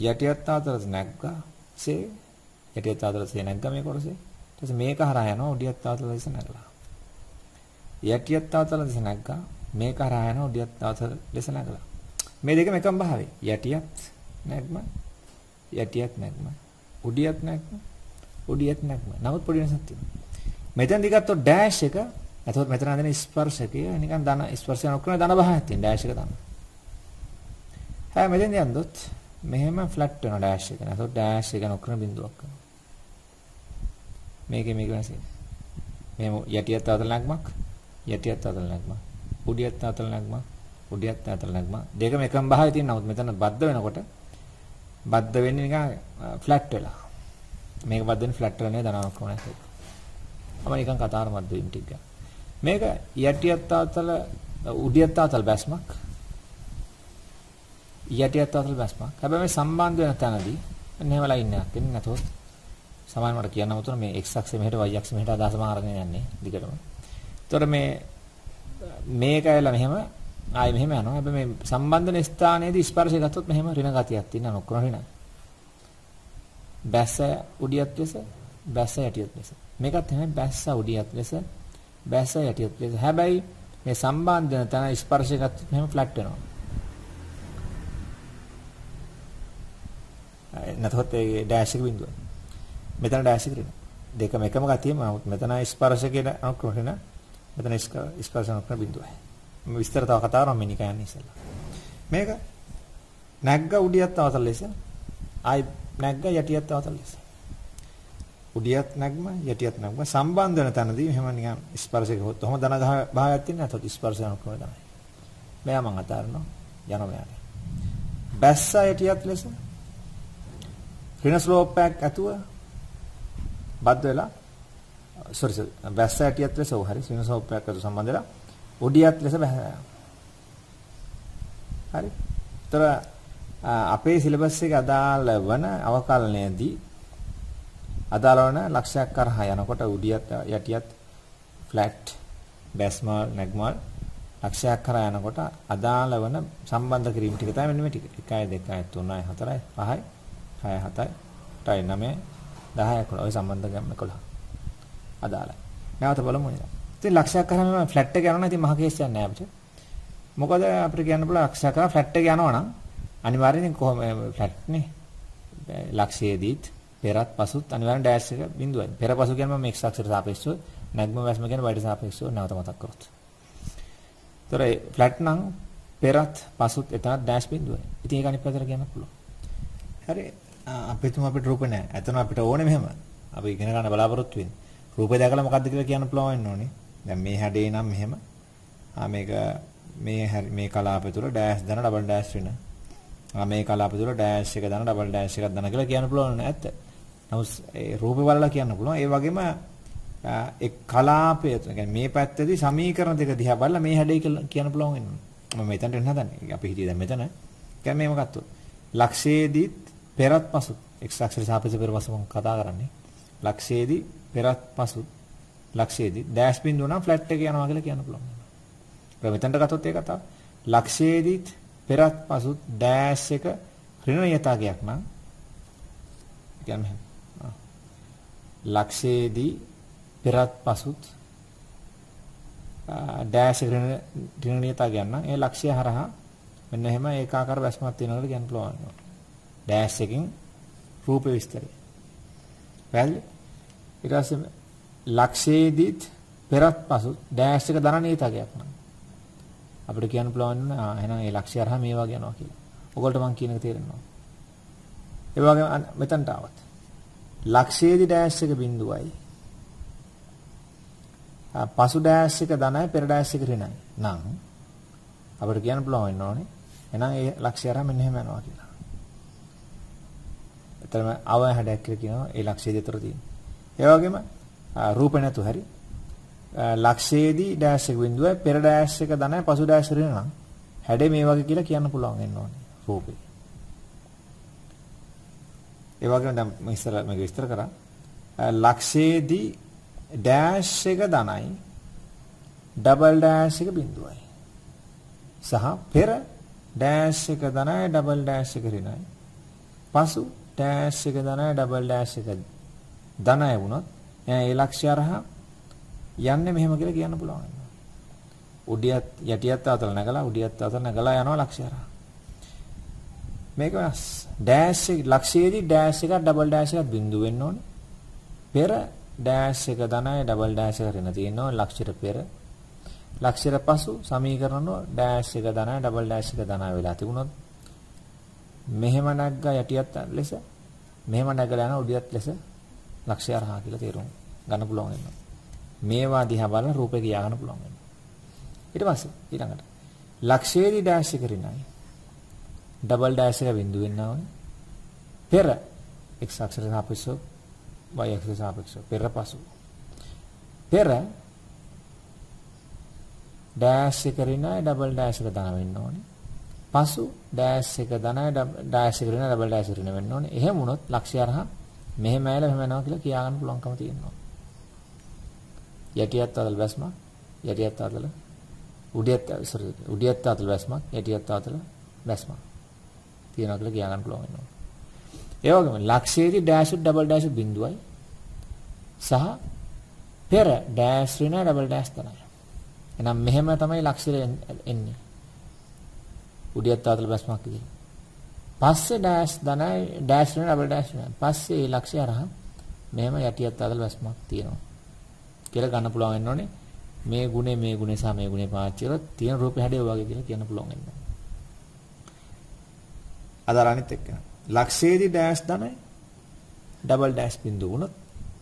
යටියත් අවතල් නැග්ගා සේ යටියත් ආතල සේ නැග්ග මේ කොටසේ. ඊට පස්සේ මේක හරහා යනවා උඩියත් ආතල දෙස නැගලා. යටියත් ආතල දෙස නැග්ගා මේක හරහා යනවා උඩියත් ආතල දෙස නැගලා. මේ දෙකම එකම භාවය. යටියත් නැග්ම යටියත් නැග්ම උඩියත් නැග්ම උඩියත් නැග්ම. නමුත් පොඩි වෙනසක් තියෙනවා. මෙතෙන් දිගත්තොත් ඩෑෂ් එක එතකොට මෙතන හදන ස්පර්ශකය නිකන් ධන ස්පර්ශය නොකරන ධන භාගයක් තියෙන ඩෑෂ් එක තමයි. හැබැයි මෙතෙන් යද්දොත් මෙහෙම ෆ්ලැට් වෙනවා ඩෑෂ් එක. එතකොට ඩෑෂ් එක නොකරන බිඳුවක් වෙනවා. මේකේ මේක වෙනස. මෙහෙම යටියත් අතල නැග්මක් යටියත් අතල නැග්මක් උඩියත් අතල නැග්මක් උඩියත් අතල නැග්මක් දෙකම එකම භාගයේ තියෙන නමුත් මෙතන බද්ධ වෙනකොට බද්ධ වෙන්නේ නිකන් ෆ්ලැට් වෙලා. මේක බද්ධ වෙන්නේ ෆ්ලැට් වෙලා නේ දනාවක් කොහොමද ඒක. අපම නිකන් කතාර මද්ද වීම ටික. මේක යටියත් අතල උඩියත් අතල බැස්මක් යටියත් අතල බැස්මක්. හැබැයි මේ සම්බන්ධ වෙන තැනදී මෙහෙම ලයින් එකක් එන්නේ නැතොත් සමාන මට කියන්න මුතුන මේ x අක්ෂය මෙහෙට y අක්ෂය මෙහෙට අදහසම අරගෙන යන්නේ දිගටම. ඒතකොට මේ මේක ඇවිල්ලා මෙහෙම ආයි මෙහෙම යනවා. හැබැයි මේ සම්බන්ධන ස්ථානයේදී ස්පර්ශය ගත්තොත් මෙහෙම ඍණ ගතියක් තියෙනවා ඔක්කොම ඍණ. බැස්ස උඩියත් ලෙස බැස්ස යටියත් ලෙස. මේකත් එහෙමයි බැස්ස උඩියත් ලෙස බැස්ස යටියත් ලෙස. හැබැයි මේ සම්බන්ධන තන ස්පර්ශය ගත්තොත් මෙහෙම ෆ්ලැට් වෙනවා. නැතහොත් ඒ ඩෑෂ් එක බිඳුව. මෙතන ඩෑෂ් එක තියෙනවා. දෙකම එකම ගතියම නමුත් මෙතන ස්පර්ශ කියන අනුක්‍රමන මෙතන ස්පර්ශ අනුක්‍රම බිඳුවයි. මම විස්තර තව කතා කරමු මිනිකා යන්නේ ඉස්සෙල්ලා. මේක නැග්ග උඩියත් අවතල ලෙස ආයි නැග්ග යටියත් අවතල ලෙස. උඩියත් නැග්ම යටියත් නැග්ම සම්බන්ධ වෙන තැනදී එහෙම නිකන් ස්පර්ශයක හොත් ඔහම ධන භාගයක් තියෙන නැතොත් ස්පර්ශ අනුක්‍රම තමයි. මෙයා මං අතාරනවා යනවා මෙයාට. බැස්ස යටියත් ලෙස ඍණ ස්ලෝප් එකක් ඇතුව බද්ධ වෙලා සෝරි වැස්ස ඇටියත් ලෙස ඔව් හරි සිනසෝපයක් අතර සම්බන්ධ වෙලා ඔඩියත් ලෙස බහැලා හරි. ඒතර අපේ සිලබස් එක අදාළ වන අවකලනයේදී අදාළ වන ලක්ෂයක් කරහා යනකොට උඩියත් යටියත් ෆ්ලැට් ඩැස්මල් නැග්මල් ලක්ෂයක් කරා යනකොට අදාළ වන සම්බන්ධ කිරීම ටික තමයි මෙන්න මේ ටික 1 2 3 4 5යි 6 7යි 8යි 9යි 10යි 11 ඔය සම්බන්ධ ගම් 11 අදාළයි. නැවත බලමු නේද ඉතින් ලක්ෂයක් කරා මම ෆ්ලැට් එක යනවා ඉතින් මහ කේස් යන්නේ නැහැ අපිට. මොකද අපිට කියන්න පුළුවන් ලක්ෂයක් කරා ෆ්ලැට් එක යනවා නම් අනිවාර්යෙන් කොහොම ෆ්ලැට් නේ? ලක්ෂයේදීත් පෙරත් පසුත් අනිවාර්යෙන් ඩෑෂ් එක බිඳුවයි. පෙර පසු කියන්නේ මම x අක්ෂයට සාපේක්ෂව නැග්ම වැස්ම කියන්නේ y ට සාපේක්ෂව නැවත මතක් කරොත්. ඒතර ෆ්ලැට් නම් පෙරත් පසුත් එතනත් ඩෑෂ් බිඳුවයි. ඉතින් ඒක අනිත් පැත්තට කියන්න පුළුවන්. හරි. අපි තුම අපිට රූප නැහැ. එතන අපිට ඕනේ මෙහෙම. අපි ඉගෙන ගන්න බලාපොරොත්තු වෙන්නේ. රූපය දැකලා මොකද්ද කියලා කියන්න පුළුවන් වෙන්න ඕනේ. දැන් මේ හැඩේ නම් මෙහෙම. ආ මේක මේ මේ කලාපය තුල ඩෑෂ් දන ඩබල් ඩෑෂ් වෙන. ආ මේ කලාපය තුල ඩෑෂ් එක දන ඩබල් ඩෑෂ් එකක් දන කියලා කියන්න පුළුවන් නෑ ඇත්ත. නමුත් ඒ රූපේ බලලා කියන්න පුළුවන්. ඒ වගේම එක් කලාපය කියන්නේ මේ පැත්තේදී සමීකරණ දෙක දිහා බලලා මේ හැඩය කියන්න පුළුවන් වෙනවා. මම මෙතනට එන්න හදන්නේ. අපි හිටියේ දැන් මෙතන. කියන්නේ මේව ගත්තොත්. ලක්ෂයේදීත් පෙරත් පසු x අක්ෂර සාපේක්ෂව පෙර පසු මම කතා කරන්නේ. ලක්ෂයේදී පෙරත් පසු ලක්ෂයේදී ඩෑෂ් බිඳුව නම් ෆ්ලැට් එක යනවා කියලා කියන්න පුළුවන්. ඒක මෙතනට ගත්තොත් ඒ කතාව. ලක්ෂයේදීත් පෙරත් පසු ඩෑෂ් එක ඍණ යථාගයක් නම් කියන්නේ ලක්ෂයේදී පෙරත් පසුත් ඩෑෂ් ඍණණීයතා ගන්න. ඒ ලක්ෂ්‍ය හරහා මෙන්න එහෙම ඒකාකාර වැස්මක් තියෙනවලු කියන්න පුළුවන්. ඩෑෂ් එකකින් රූප විස්තරය. වැල් ඊට පස්සේ ලක්ෂයේදීත් පෙරත් පසුත් ඩෑෂ් එක ධනණීයතාවයක් නම් අපිට කියන්න පුළුවන් එහෙනම් ඒ ලක්ෂ්‍ය හරහා මේ වගේ යනවා කියලා. ඔයගොල්ලෝ මම කියන එක තේරෙනවා. ඒ වගේම මෙතනට ආවත් ලක්ෂයේදී ඩෑෂ් එක බිඳුවයි පසු ඩෑෂ් එක ධනයි පෙර ඩෑෂ් එක ඍණයි නම් අපිට කියන්න පුළුවන් වෙන්න ඕනේ එහෙනම් ඒ ලක්ෂ්‍ය අරන් මෙන්න එහෙම යනවා කියලා. එතරම් අව හැඩයක් කියලා කියනවා. ඒ ලක්ෂ්‍ය දෙතර තියෙන. ඒ වගේම රූප නැතු හරි. ලක්ෂයේදී ඩෑෂ් එක බිඳුවයි පෙර ඩෑෂ් එක ධනයි පසු ඩෑෂ් ඍණ නම් හැඩේ මේ වගේ කියලා කියන්න පුළුවන් වෙන්න ඕනේ රූපේ. ඒ වගේම දැන් මම ඉස්සර මේක විස්තර කරා. ලක්ෂයේදී ඩෑෂ් එක ධනයි ඩබල් ඩෑෂ් එක බිඳුවයි. සහ පෙර ඩෑෂ් එක ධනයි ඩබල් ඩෑෂ් එක ඍණයි පසු ඩෑෂ් එක ධනයි ඩබල් ඩෑෂ් එක ධනයි වුණොත් එයා ඒ ලක්ෂ්‍ය අරහා යන්නේ මෙහෙම කියලා කියන්න පුළුවන් උඩියත් යටියත් අතල නැගලා උඩියත් අතල නැගලා යනවා ලක්ෂ්‍ය අරහා. මේක වෙනස්. ඩෑෂ් එක ලක්ෂයේදී ඩෑෂ් එකක් ඩබල් ඩෑෂ් එකක් බිඳුව වෙන්න ඕනේ. පෙර ඩෑෂ් එක ධනයි ඩබල් ඩෑෂ් එක ඍණ තියෙනවා. ලක්ෂයට පෙර. ලක්ෂයට පසු සමීකරණ ඩෑෂ් එක ධනයි ඩබල් ඩෑෂ් එක ධනයි වෙලා තිබුණොත් මෙහෙම නැග්ගා යටියත් ලෙස මෙහෙම නැගලා යන උඩියත් ලෙස ලක්ෂය අරහා කියලා තේරුම් ගන්න පුළුවන් වෙනවා. මේවා දිහා බලන රූපේ කියා ගන්න පුළුවන් වෙනවා. ඊට පස්සේ ඊළඟට ලක්ෂයේදී ඩෑෂ් එක ඍණයි ඩබල් ඩෑෂ් එක බිඳු වෙනවා ඕනේ පෙර x අක්ෂර සාපේක්ෂව y අක්ෂර සාපේක්ෂව පෙර පසු. පෙර ඩෑෂ් එක රිනයි ඩබල් ඩෑෂ් එක දාන වෙන්න ඕනේ. පසු ඩෑෂ් එක ධනයි ඩෑෂ් එක රින ඩබල් ඩෑෂ් රින වෙන්න ඕනේ එහෙම වුණොත් ලක්ෂ්‍ය අරහා මෙහෙම ඇල මෙහෙම යනවා කියලා කියා ගන්න පුළුවන්කම තියෙනවා යටියත් අතල බැස්ම යටියත් අතල උඩියත් සෝරි උඩියත් අතල බැස්ම යටියත් අතල බැස්ම තියනවා කියලා කියා ගන්න පුළුවන් වෙනවා ඒ වගේම ලක්ෂයේදී ඩෑෂ් ඩබල් ඩෑෂ් බිඳුවයි සහ පෙර ඩෑෂ් ඍණ ඩබල් ඩෑෂ් තමයි. එහෙනම් මෙහෙම තමයි ලක්ෂය එන්නේ. උඩියත් ආතල බැස්මක් විදිහට. පස්සේ ඩෑෂ් ධනයි ඩෑෂ් ඍණ ඩබල් ඩෑෂ් ඍණ. පස්සේ මේ ලක්ෂය අරහා මෙහෙම යටියත් ආතල බැස්මක් තියෙනවා. කියලා ගන්න පුළුවන් වෙන්න ඕනේ. මේ ගුණේ මේ ගුණේ සහ මේ ගුණේ පාවිච්චි කරලා තියෙන රූපේ හැඩය වගේ කියලා කියන්න පුළුවන් වෙනවා. අදාළ අනිත් එක්කන. ලක්ෂයේදී ඩෑෂ් ධනයි ඩබල් ඩෑෂ් බිඳුව වුණොත්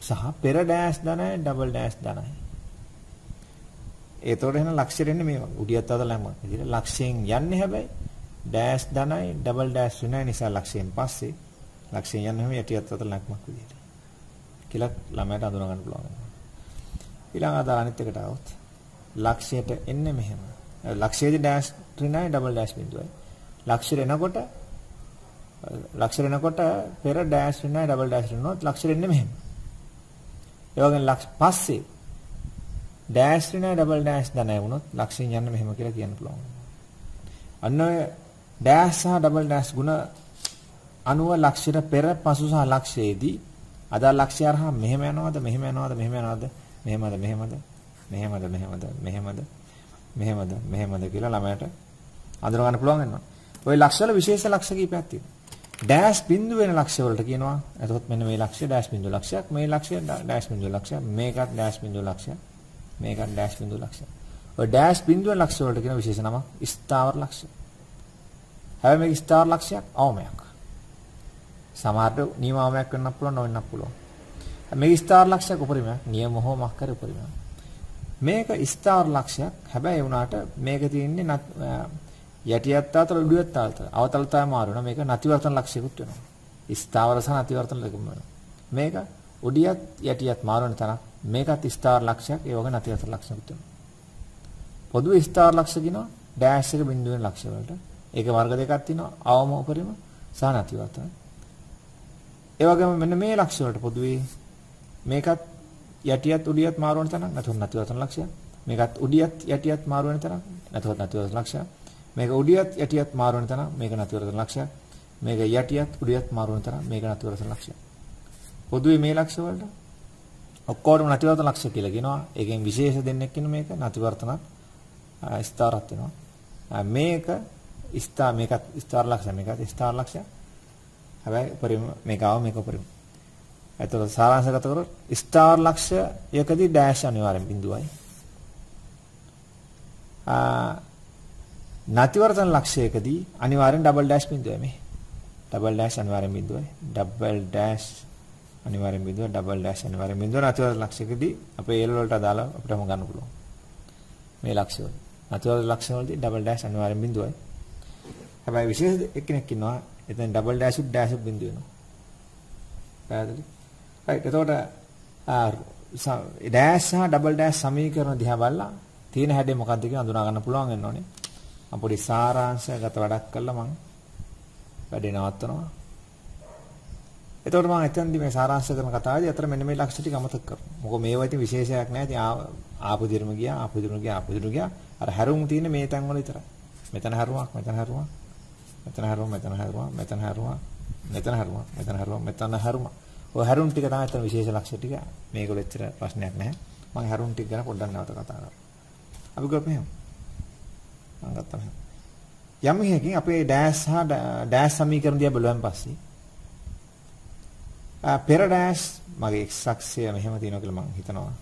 සහ පෙර ඩෑෂ් ධනයි ඩබල් ඩෑෂ් ධනයි. ඒතකොට එහෙනම් ලක්ෂය දෙන්නේ මේ වගේ. උඩියත් අතල හැම විදිහට ලක්ෂයෙන් යන්නේ හැබැයි ඩෑෂ් ධනයි ඩබල් ඩෑෂ් වෙනයි නිසා ලක්ෂයෙන් පස්සේ ලක්ෂයෙන් යන්නේ හැම යටියත් අතල ලක්මක් විදිහට. කියලා ළමයට අඳුන ගන්න පුළුවන්. ඊළඟ අදාළ අනිත් එකට આવොත් ලක්ෂයට එන්නේ මෙහෙම. ලක්ෂයේදී ඩෑෂ් ත්‍රිනයි ඩබල් ඩෑෂ් බිඳුවයි. ලක්ෂය එනකොට ලක්ෂර එනකොට පෙර ඩෑෂ් වෙනයි ඩබල් ඩෑෂ් වෙනොත් ලක්ෂර එන්නේ මෙහෙම. ඒ වගේම ලක්ෂ පස්සේ ඩෑෂ් ඍණ ඩබල් ඩෑෂ් ධනය වුණොත් ලක්ෂයෙන් යන්න මෙහෙම කියලා කියන්න පුළුවන්. අන්න ඔය ඩෑෂ් සහ ඩබල් ඩෑෂ් ගුණ අනුව ලක්ෂයට පෙර පසු සහ ලක්ෂයේදී අදාළ ලක්ෂය හරහා මෙහෙම යනවද මෙහෙම යනවද මෙහෙම යනවද මෙහෙමද මෙහෙමද මෙහෙමද මෙහෙමද මෙහෙමද මෙහෙමද මෙහෙමද කියලා ළමයට අඳුර ගන්න පුළුවන් වෙනවා. ওই ලක්ෂ වල විශේෂ ලක්ෂ කීපයක් තියෙනවා. ඩෑෂ් බිඳු වෙන ලක්ෂ වලට කියනවා. එතකොට මෙන්න මේ ලක්ෂය ඩෑෂ් බිඳු ලක්ෂයක්, මේ ලක්ෂය ඩෑෂ් බිඳු ලක්ෂයක්, මේකත් ඩෑෂ් බිඳු ලක්ෂයක්, මේකත් ඩෑෂ් බිඳු ලක්ෂයක්. ඔය ඩෑෂ් බිඳු වෙන ලක්ෂ වලට කියන විශේෂ නම ස්ථාවර ලක්ෂය. හැබැයි මේක ස්ථාවර ලක්ෂයක් අවමයක්. සමහරට නියමාවමයක් වෙන්නත් පුළුවන් නොවෙන්නත් පුළුවන්. මේක ස්ථාවර ලක්ෂයක් උපරිමයක්, නියම හෝ මක්කර උපරිමයක්. මේක ස්ථාවර ලක්ෂයක්. හැබැයි වුණාට මේක තියෙන්නේ යටියත් අතර උඩුයත් අතර අවතල තමයි මාරු වෙනවා. මේක නතිවර්තන ලක්ෂයකුත් වෙනවා. ස්ථාවර සහ නතිවර්තන දෙකම වෙනවා. මේක උඩියත් යටියත් මාරු වෙන තරම් මේකත් ස්ථාවර ලක්ෂයක්. ඒ වගේ නතිවර්තන ලක්ෂයකුත් වෙනවා. පොදු ස්ථාවර ලක්ෂ කියනවා ඩෑෂ් එක බිඳුව වෙන ලක්ෂ වලට. ඒක වර්ග දෙකක් තියෙනවා. අවම උපරිම සහ නතිවර්තන. ඒ වගේම මෙන්න මේ ලක්ෂ වලට පොදුවේ මේකත් යටියත් උඩියත් මාරු වෙන තරම් නැතුව නතිවර්තන ලක්ෂයක්. මේකත් උඩියත් යටියත් මාරු වෙන තරම් නැතුව නතිවර්තන ලක්ෂයක්. මේක උඩියත් යටියත් මාරු වෙන තරම් මේක නතිවරතන ලක්ෂයක්. මේක යටියත් උඩියත් මාරු වෙන තරම් මේක නතිවරතන ලක්ෂයක්. පොදුවේ මේ ලක්ෂ වලට ඔක්කොටම නතිවරතන ලක්ෂ කියලා කියනවා. ඒකෙන් විශේෂ දෙන්නෙක් ඉන්න මේක නතිවරතන ස්ථාරත් වෙනවා. මේක ස්ථා මේකත් ස්ථාර ලක්ෂ මේකත් ස්ථාර ලක්ෂ. හැබැයි පරිම මේක ආව මේක පරිම. එතකොට සාරාංශගත කරොත් ස්ථාර ලක්ෂයකදී ඩෑෂ් අනිවාර්යෙන් බිඳුවයි. ආ නැතිවර්තන ලක්ෂයකදී අනිවාර්යෙන් ඩබල් ඩෑෂ් බිඳුවයි මේ. ඩබල් ඩෑෂ් අනිවාර්යෙන් බිඳුවයි. ඩබල් ඩෑෂ් අනිවාර්යෙන් බිඳුව ඩබල් ඩෑෂ් අනිවාර්යෙන් බිඳුව නැතිවර්තන ලක්ෂයකදී අපේ ඒල වලට අදාළ අපිටම ගන්න පුළුවන්. මේ ලක්ෂ වල. නැතිවර්තන ලක්ෂ වලදී ඩබල් ඩෑෂ් අනිවාර්යෙන් බිඳුවයි. හැබැයි විශේෂ එක්කෙනෙක් ඉන්නවා එතන ඩබල් ඩෑෂ් උත් ඩෑෂ් උත් බිඳු වෙනවා. පැහැදිලි? right එතකොට ඩෑෂ් සහ ඩබල් ඩෑෂ් සමීකරණ දිහා බලලා තියෙන හැඩය මොකක්ද කියලා අඳුනා ගන්න පුළුවන් වෙන්න ඕනේ. මම පොඩි සාරාංශගත වැඩක් කළා මම වැඩේ නවත්තනවා. එතකොට මම එතනදී මේ සාරාංශ කරන කතාවේදී අතර මෙන්න මේ ලක්ෂ ටික අමතක කරනවා. මොකද මේවා ඉතින් විශේෂයක් නැහැ. ඉතින් ආපු දිරම ගියා, ආපු දිරම ගියා, ආපු දිරම ගියා. අර හැරුම් තියෙන මේ තැන් වල විතරයි. මෙතන හැරුමක්, මෙතන හැරුමක්, මෙතන හැරුමක්, මෙතන හැරුමක්, මෙතන හැරුමක්, මෙතන හැරුමක්, මෙතන හැරුමක්, මෙතන හැරුමක්. ඔය හැරුම් ටික තමයි එතන විශේෂ ලක්ෂ ටික. මේකවල එච්චර ප්‍රශ්නයක් නැහැ. මම හැරුම් ටික ගැන පොඩ්ඩක් නැවත කතා කරමු. අපි ගොප මෙහෙම. මම ගත්තා යම් හේකින් අපේ ඩෑෂ් සහ ඩෑෂ් සමීකරණ දිහා බලුවන් පස්සේ පෙර ඩෑෂ් මගේ x අක්ෂය මෙහෙම තියෙනවා කියලා මම හිතනවා.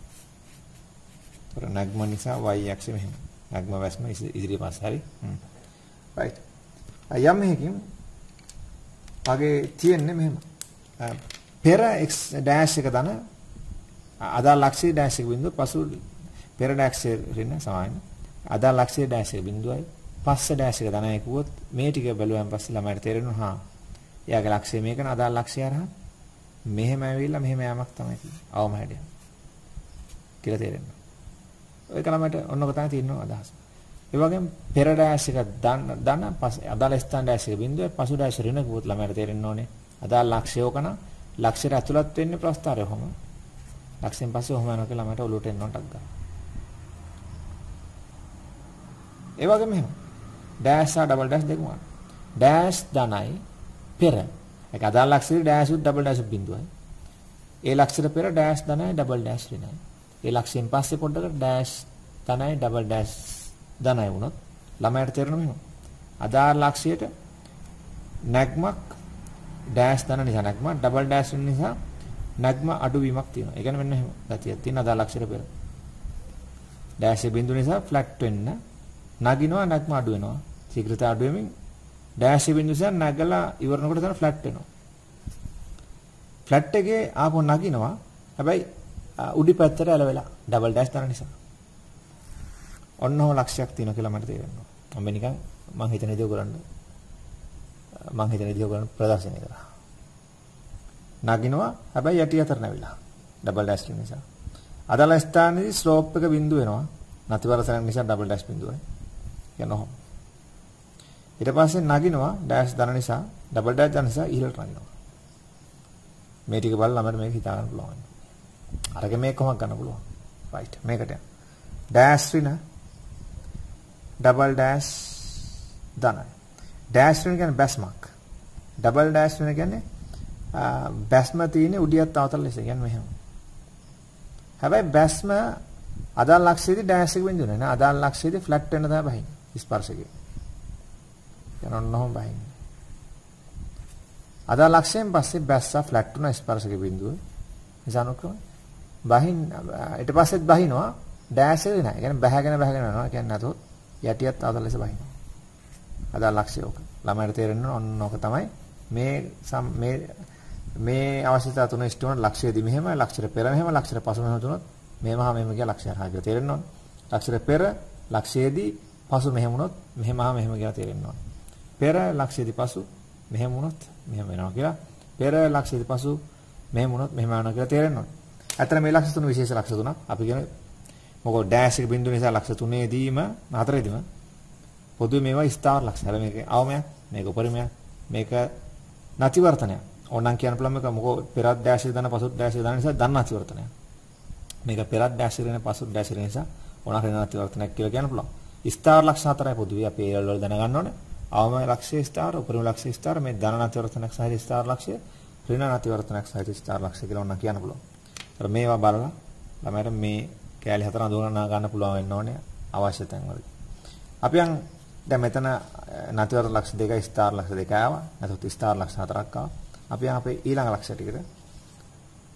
පෙර නැග්ම නිසා y අක්ෂය මෙහෙම. නැග්ම වැස්ම ඉදිරිය පස්ස හරි. right. යම් හේකින් මගේ තියෙන්නේ මෙහෙම. පෙර x ඩෑෂ් එක දන අදාළ ලක්ෂ්‍ය ඩෑෂ් එක බිඳුව පසු පෙර ඩෑෂ් රින්න සමානයි. අදාළ ලක්ෂ්‍ය ඩෑෂ් එක බිඳුවයි පස්ස ඩෑෂ් එක ධනය කිව්වොත් මේ ටික බැලුවන් පස්සේ ළමයට තේරෙනවා හා එයාගේ ලක්ෂ්‍ය මේක න අදාළ ලක්ෂ්‍ය අරහා මෙහෙම ඇවිල්ලා මෙහෙම යamak තමයි තියෙන්නේ. අවම හැඩය. කියලා තේරෙනවා. ඒක ළමයට ඔන්නක තමයි තියෙනවා අදහස. ඒ වගේම පෙර ඩෑෂ් එක දන දන පස්සේ අදාළ ස්ථාන ඩෑෂ් එක බිඳුවේ පසු ඩෑෂ් ඍණ කිව්වොත් ළමයට තේරෙන්න ඕනේ. අදාළ ලක්ෂ්‍ය ඕකන ලක්ෂ්‍යට ඇතුළත් වෙන්නේ ප්‍රස්ථාරය කොහොම ලක්ෂයෙන් පස්සේ කොහොම යනවා කියලා ළමයට ඔලුවට එන්න ටක් ගන්න. ඒ වගේම එහෙම. ඩෑෂ් සහ ඩබල් ඩෑෂ් දෙකම. ගන්න. ඩෑෂ් ධනයි පෙර. ඒක අදාළ ලක්ෂරේ ඩෑෂ් උත් ඩබල් ඩෑෂ් බිඳුවයි. ඒ ලක්ෂර පෙර ඩෑෂ් ධනයි ඩබල් ඩෑෂ් ඍණයි. ඒ ලක්ෂයෙන් පස්සේ පොඩ්ඩකට ඩෑෂ් ධනයි ඩබල් ඩෑෂ් ධනයි වුණොත් ළමයට තේරෙනවා මෙහෙම. අදාළ ලක්ෂයට නැග්මක් ඩෑෂ් ධන නිසා නැග්ම ඩබල් ඩෑෂ් නිසා නැග්ම අඩුවීමක් තියෙනවා. ඒ කියන්නේ මෙන්න එහෙම ගතියක් තියෙන අදාළ ලක්ෂර පෙර. ඩෑෂ් බිඳුව නිසා ෆ්ලැට් වෙන්න නගිනවා නැත්නම් අඩු වෙනවා. ශීඝ්‍රතාව අඩු වෙමින් ඩෑෂ් බිඳුසෙන් නැගලා ඉවරනකොට තමයි ෆ්ලැට් වෙනවා. ෆ්ලැට් එකේ ආපහු නගිනවා. හැබැයි උඩි පැත්තට ඇලවෙලා ඩබල් ඩෑෂ් තරන නිසා. ඔන්නෝම ලක්ෂයක් තියෙනවා කියලා මට තේරෙනවා. මම නිකන් මං හිතන දේ කරන්න මං හිතන දේ කරන්න ප්‍රදර්ශනය කරා. නගිනවා හැබැයි යටි අතර නැවිලා. ඩබල් ඩෑෂ් නිසා. අදාළ ස්ථානයේදී ස්ලෝප් එක බිඳු වෙනවා. නැතිවරසන නිසා ඩබල් ඩෑෂ් බිඳුවයි. යනවා. ඊට පස්සේ නගිනවා ඩෑෂ් දන නිසා ඩබල් ඩෑෂ් දන නිසා ඉහළට නගිනවා. මේ ටික බලලා අපිට මේක හිතා ගන්න පුළුවන්. අරක මේක කොහොමද ගන්න පුළුවන්? Right මේකට යන්න. Dash ඍණ double dash ධනයි dash ඍණ කියන්නේ බැස්මක්. Double dash ඍණ කියන්නේ බැස්ම තියෙන්නේ උඩියත් අවතල ලෙස කියන්නේ මෙහෙම. හැබැයි බැස්ම අදාළ ලක්ෂයේදී ඩෑෂ් එක බින්දුනේ නේ අදාළ ලක්ෂයේදී ෆ්ලැට් වෙන තමයි බහින්නේ ස්පර්ශකේ. යන ඔන්නෝම බහින්නේ අදාළ ලක්ෂයෙන් පස්සේ බැස්සා ෆ්ලැට් වුණා ස්පර්ශක බිඳුව නිසා අනුක්‍රම බහින් ඊට පස්සෙත් බහිනවා ඩෑෂ් එක නෑ. කියන්නේ බහගෙන බහගෙන යනවා. කියන්නේ නැතොත් යටියත් අදාළ ලෙස බහිනවා. අදාළ ලක්ෂය ඕක. ළමයට තේරෙන්න ඕන ඕක තමයි මේ මේ මේ අවශ්‍යතා තුන ඉෂ්ට වුණ ලක්ෂයේදී මෙහෙම ලක්ෂයට පෙර මෙහෙම ලක්ෂයට පසු මෙහෙම තුනොත් මේම හා මෙහෙම කියලා ලක්ෂය හරහා කියලා තේරෙන්න ඕන. ලක්ෂයට පෙර ලක්ෂයේදී පසු මෙහෙම වුණොත් මෙහෙම හා මෙහෙම කියලා තේරෙන්න ඕන. පෙර ලක්ෂයේදී පසු මෙහෙම වුණොත් මෙහෙම වෙනවා කියලා. පෙර ලක්ෂයේදී පසු මෙහෙම වුණොත් මෙහෙම වෙනවා කියලා තේරෙන්න ඕන. ඇත්තට මේ ලක්ෂ තුන විශේෂ ලක්ෂ තුනක්. අපි කියන මොකෝ ඩෑෂ් එක බිඳුව නිසා ලක්ෂ තුනේදීම හතරේදීම පොදුවේ මේවා ස්ථාවර ලක්ෂ. හැබැයි මේක අවමයක්, මේක උපරිමයක්, මේක නැතිවර්තනයක්. ඕනනම් කියන්න පුළුවන් මේක මොකෝ පෙරත් ඩෑෂ් එක දාන පසුත් ඩෑෂ් එක දාන නිසා දන්න නැතිවර්තනයක්. මේක පෙරත් ඩෑෂ් එක දාන පසුත් ඩෑෂ් එක නිසා ඕනනම් වෙන නැතිවර්තනයක් කියලා කියන්න පුළුවන්. ස්ථාවර ලක්ෂ හතරයි පොදුවේ අපි ඒ වල දැනගන්න ඕනේ. අවම ලක්ෂයේ ස්ථාවර, උපරිම ලක්ෂයේ ස්ථාවර, මේ ධන නැතිවර්තනයක් සහිත ස්ථාවර ලක්ෂය, ඍණ නැතිවර්තනයක් සහිත ස්ථාවර ලක්ෂය කියලා ඕනනම් කියන්න පුළුවන්. ඒතර මේවා බලලා ළමයට මේ කෑලි හතර අඳුරනා ගන්න පුළුවන් වෙන්න ඕනේ අවශ්‍ය තැන්වලදී. අපි යන් දැන් මෙතන නැතිවර්ත ලක්ෂ දෙකයි ස්ථාර ලක්ෂ දෙකයි ආවා. නැත්නම් ස්ථාර ලක්ෂ හතරක් ආවා. අපි අපේ ඊළඟ ලක්ෂය ටිකට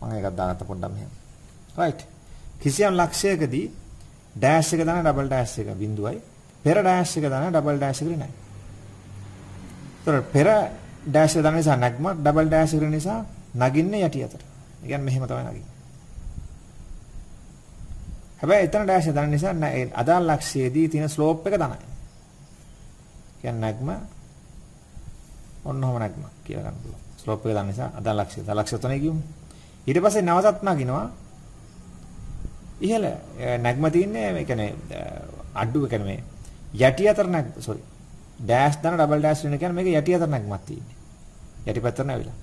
මම එකක් දාගත්ත පොඩ්ඩක් මෙහෙම. right. කිසියම් ලක්ෂයකදී ඩෑෂ් එක දාන ඩබල් ඩෑෂ් එක බිඳුවයි පෙර ඩෑෂ් එක දාන ඩබල් ඩෑෂ් එක නෑ. ඒතර පෙර ඩෑෂ් එක දාන නිසා නැග්ම ඩබල් ඩෑෂ් එක නිසා නගින්නේ යටි අතට. ඒ කියන්නේ මෙහෙම තමයි නගින්නේ. හැබැයි එතන ඩෑෂ් එක දාන නිසා අදාළ ලක්ෂයේදී තියෙන ස්ලෝප් එක දනයි. කියන්නේ නැග්ම ඔන්නෝම නැග්ම කියලා ගන්න පුළුවන්. ස්ලෝප් එක දාන නිසා අදාළ ලක්ෂය. ලක්ෂය තුනේ කියමු. ඊට පස්සේ නැවතත් නගිනවා. ඉහළ නැග්ම තියන්නේ මේ කියන්නේ අඩු කියන්නේ මේ යටි අතර නැග් සෝරි. ඩෑෂ් දාන ඩබල් ඩෑෂ් වෙන කියන්නේ මේක යටි අතර නැග්මක් තියෙන්නේ. යටි පැත්තට නැවිලා.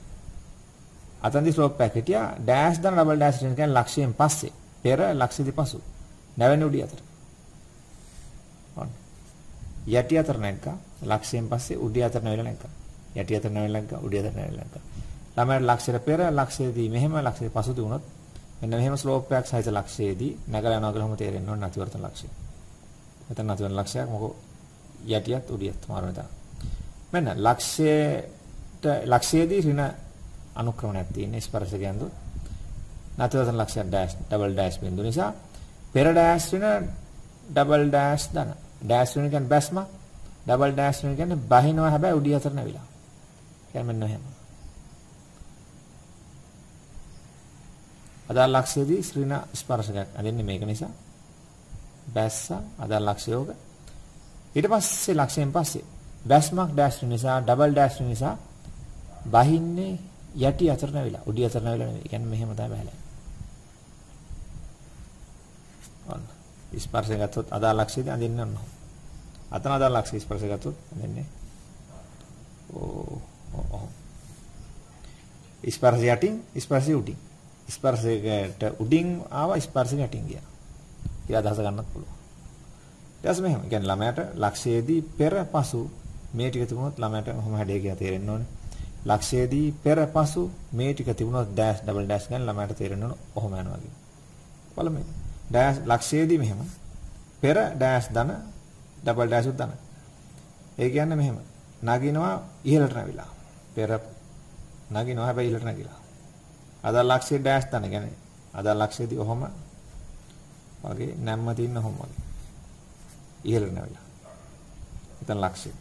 අතන්දි ස්ලෝප් එක හිටියා ඩෑෂ් දාන ඩබල් ඩෑෂ් වෙන කියන්නේ ලක්ෂයෙන් පස්සේ පෙර ලක්ෂෙදි පසු නැවෙන උඩි අතර. ඔන්න. යටි අතර නැග්ගා ලක්ෂයෙන් පස්සේ උඩි අතර නැවිලා නැග්ගා. යටි අතර නැවිලා නැග්ගා උඩි අතර නැවිලා නැග්ගා. ළමයට ලක්ෂයට පෙර ලක්ෂයේදී මෙහෙම ලක්ෂයට පසු දුනොත් මෙන්න මෙහෙම ස්ලෝප් එකක් සහිත ලක්ෂයේදී නැගලා යනවා කියලා හැම තේරෙන්න ඕන නැතිවර්තන ලක්ෂය. මෙතන නැතිවර්තන ලක්ෂයක් මොකෝ යටියත් උඩියත් මාරු වෙනවා. මෙන්න ලක්ෂයට ලක්ෂයේදී ඍණ අනුක්‍රමණයක් තියෙන ස්පර්ශකයන් දු නැතිවර්තන ලක්ෂයක් ඩෑෂ් ඩබල් ඩෑෂ් බිඳු නිසා පෙර ඩෑෂ් ඍණ ඩබල් ඩෑෂ් දන. ඩෑෂ් ඍණ කියන්නේ බැස්ම ඩබල් ඩෑෂ් ඍණ කියන්නේ බහිනවා හැබැයි උඩිය අතර නැවිලා. කියන්නේ මෙන්න එහෙම. අදාළ ලක්ෂයේදී ශ්‍රීන ස්පර්ශකයක් අදින්නේ මේක නිසා බැස්ස අදාළ ලක්ෂයෝග ඊට පස්සේ ලක්ෂයෙන් පස්සේ බැස්මක් ඩෑෂ් නිසා ඩබල් ඩෑෂ් නිසා බහින්නේ යටි අතර නැවිලා උඩි අතර නැවිලා නෙවෙයි. කියන්නේ මෙහෙම තමයි බහලා. ඔන්න. ස්පර්ශය ගත්තොත් අදාළ ලක්ෂයේදී අදින්න ඕන. අතන අදාළ ලක්ෂය ස්පර්ශය ගත්තොත් අදින්නේ. ඕ ඕ. ස්පර්ශය යටින් ස්පර්ශය උඩින්. ස්පර්ශයකට උඩින් ආවා ස්පර්ශය යටින් ගියා. කියලා අදහස ගන්නත් පුළුවන්. ඊට පස්සේ මෙහෙම. කියන්නේ ළමයාට ලක්ෂයේදී පෙර පසු මේ ටික තිබුණොත් ළමයාට කොහොම හැඩය කියලා තේරෙන්න ඕනේ. ලක්ෂයේදී පෙර පසු මේ ටික තිබුණොත් ඩෑෂ් ඩබල් ඩෑෂ් ගන්න ළමයාට තේරෙන්න ඕන. ඔහොම යනවා වගේ. බලමු. ඩෑෂ් ලක්ෂයේදී මෙහෙම. පෙර ඩෑෂ් ධන ඩබල් ඩෑෂ් උත් ධන. ඒ කියන්නේ මෙහෙම. නගිනවා ඉහළට නැවිලා. පෙර නගිනවා හැබැයි ඉහළට නැගිලා. අදාළ ලක්ෂයේ ඩෑෂ් තන කියන්නේ අදාළ ලක්ෂයේදී ඔහොම වගේ නැම්ම තින්න ඔහොම වගේ ඉහළට නැවිලා. එතන ලක්ෂය.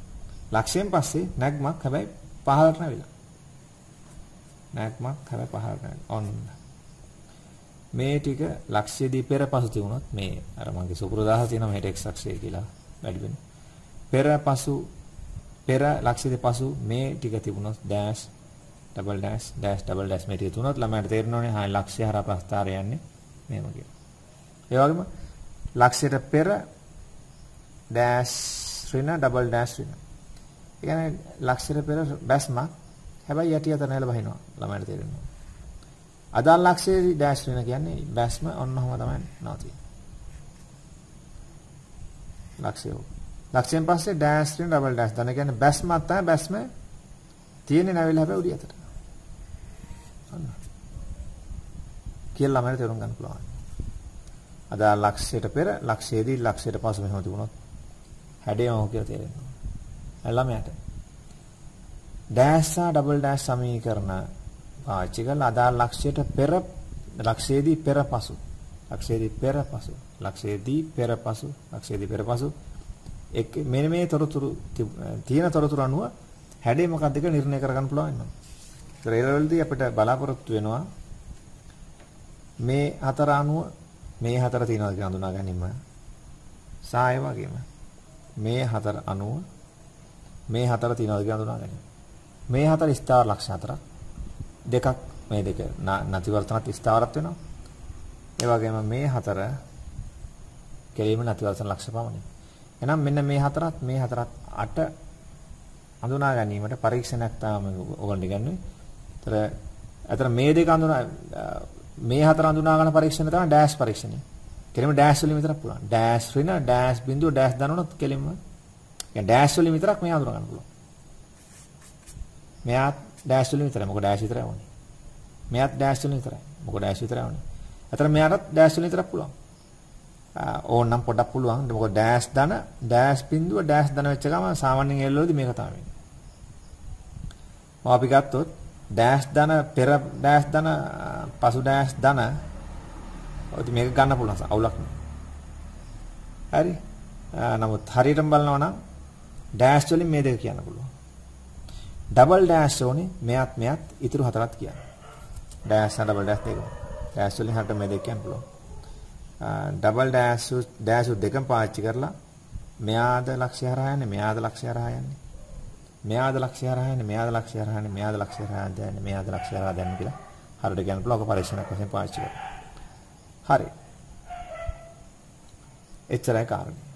ලක්ෂයෙන් පස්සේ නැග්මක් හැබැයි පහළට නැවිලා. නැග්මක් හැබැයි පහළට නැවිලා. ඔන්න. මේ ටික ලක්ෂයේදී පෙර පසු තිබුණොත් මේ අර මගේ සුපුරුදාහ තියෙනවා මේ ටෙක්ස් අක්ෂය කියලා වැඩි වෙන. පෙර පසු පෙර ලක්ෂයේදී පසු මේ ටික තිබුණොත් dash double dash dash double dash මේ ටික තුනත් ළමයට තේරෙනවනේ හා ලක්ෂ්‍ය හරහා ප්‍රස්ථාරය යන්නේ මෙහෙම කියලා. ඒ වගේම ලක්ෂයට පෙර ඩෑෂ් ඍණ ඩබල් ඩෑෂ් ඍණ. ඒ කියන්නේ ලක්ෂයට පෙර බැස්මක් හැබැයි යටි අත නැල බහිනවා ළමයට තේරෙනවා. අදාළ ලක්ෂයේදී ඩෑෂ් වෙන කියන්නේ බැස්ම ඔන්නෝම තමයි නවතින්නේ. ලක්ෂය. ලක්ෂයෙන් පස්සේ ඩෑෂ් වෙන ඩබල් ඩෑෂ් දන කියන්නේ බැස්මක් තමයි බැස්ම තියෙන්නේ නැවිලා හැබැයි උඩිය අතට. අන්න. කියලා ළමයට තේරුම් ගන්න පුළුවන්. අදාළ ලක්ෂයට පෙර ලක්ෂයේදී ලක්ෂයට පසු මෙහෙම තිබුණොත් හැඩයම කියලා තේරෙනවා. ළමයට ඩෑෂ් සහ ඩබල් ඩෑෂ් සමීකරණ පාවිච්චි කරලා අදාළ ලක්ෂයට පෙර ලක්ෂයේදී පෙර පසු ලක්ෂයේදී පෙර පසු ලක්ෂයේදී පෙර පසු ලක්ෂයේදී පෙර පසු එක් මෙන්න මේ තොරතුරු තියෙන තොරතුරු අනුව හැඩේ මොකක්ද කියලා නිර්ණය කරගන්න පුළුවන් වෙනවා. ඒතර ඒ ලෙවල්දී අපිට බලාපොරොත්තු වෙනවා මේ හතර අනුව මේ හතර තියෙනවා කියලා හඳුනා ගැනීම. සාය වගේම මේ හතර අනුව මේ හතර තියෙනවා කියලා හඳුනා ගැනීම. මේ හතර ස්ථාවර ලක්ෂණ හතරක්. දෙකක් මේ දෙක නැති වර්තනත් ස්ථාවරත් වෙනවා. ඒ වගේම මේ හතර කෙලීම නැති වර්තන ලක්ෂ පමණයි. එහෙනම් මෙන්න මේ හතරත් මේ හතරත් අට හඳුනා ගැනීමට පරීක්ෂණයක් තමයි ඔයගොල්ලෝ ඉගන්නේ. ඒතර අතර මේ දෙක හඳුනා මේ හතර හඳුනා ගන්න පරීක්ෂණ තමයි ඩෑෂ් පරීක්ෂණය. කෙලින්ම ඩෑෂ් වලින් විතරක් පුළුවන්. ඩෑෂ් වෙන ඩෑෂ් බිඳුව ඩෑෂ් දනනොත් කෙලින්ම يعني ඩෑෂ් වලින් විතරක් මේ හඳුනා ගන්න පුළුවන්. මෙයාත් ඩෑෂ් වලින් විතරයි. මොකද ඩෑෂ් විතරයි වුනේ. මෙයාත් ඩෑෂ් වලින් විතරයි. මොකද ඩෑෂ් විතරයි වුනේ. අතර මෙයාටත් ඩෑෂ් වලින් විතරක් පුළුවන්. ඕනනම් පොඩක් පුළුවන්. මොකද ඩෑෂ් ධන ඩෑෂ් බිඳුව ඩෑෂ් ධන වෙච්ච ගමන් සාමාන්‍යයෙන් එල් වලදී මේක තමයි වෙන්නේ. ඔය අපි ගත්තොත් ඩෑෂ් ධන පෙර ඩෑෂ් ධන පසු ඩෑෂ් ධන ඔය මේක ගන්න පුළුවන් අවුලක් නෑ. හරි. නමුත් හරියටම බලනවා නම් ඩෑෂ් වලින් මේ දෙක කියන්න පුළුවන්. ඩබල් ඩෑෂ් ඕනේ මෙයත් මෙයත් ඉතුරු හතරත් කියන්න. ඩෑෂ් සහ ඩබල් ඩෑෂ් දෙකම. ඩෑෂ් වලින් හරියට මේ දෙක කියන්න පුළුවන්. ඩබල් ඩෑෂ් ඩෑෂ් දෙකම පාවිච්චි කරලා මෙයාද ලක්ෂ්‍ය හරහා යන්නේ මෙයාද ලක්ෂ්‍ය හරහා යන්නේ. මෙයාද ලක්ෂ්‍ය හරහා යන්නේ මෙයාද ලක්ෂ්‍ය හරහා යන්නේ මෙයාද ලක්ෂ්‍ය හරහා යන්නේ මෙයාද ලක්ෂ්‍ය හරහා යන්නේ කියලා හරියට කියන්න පුළුවන්. ඔක පරීක්ෂණයක් වශයෙන් පාවිච්චි කරලා. හරි. එච්චරයි කාරණේ.